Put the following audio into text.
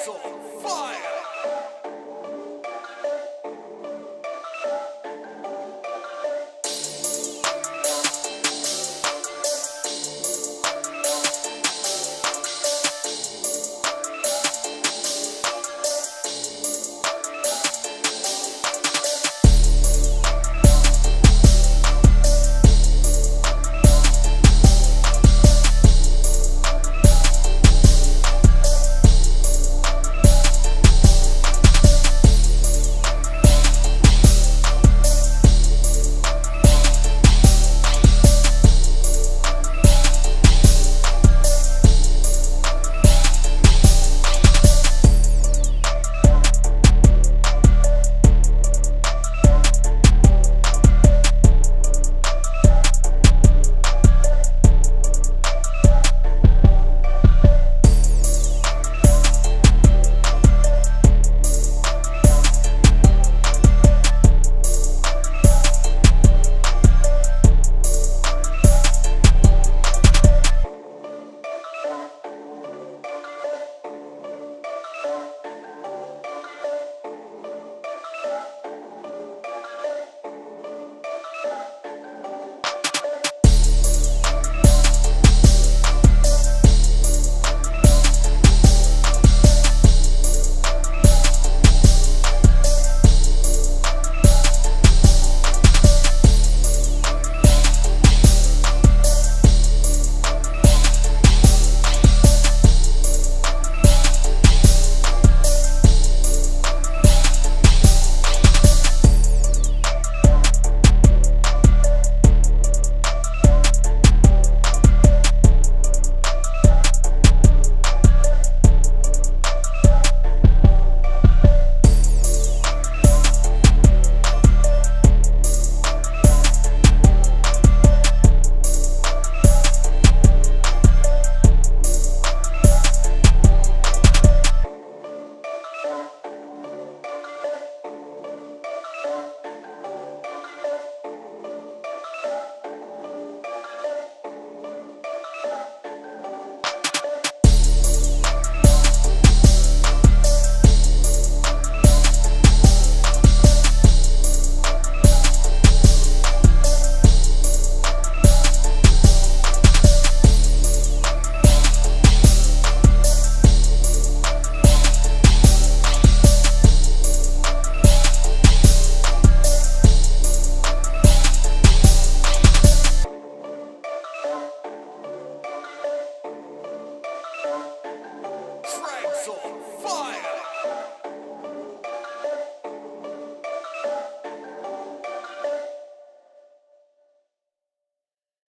vessel. Why?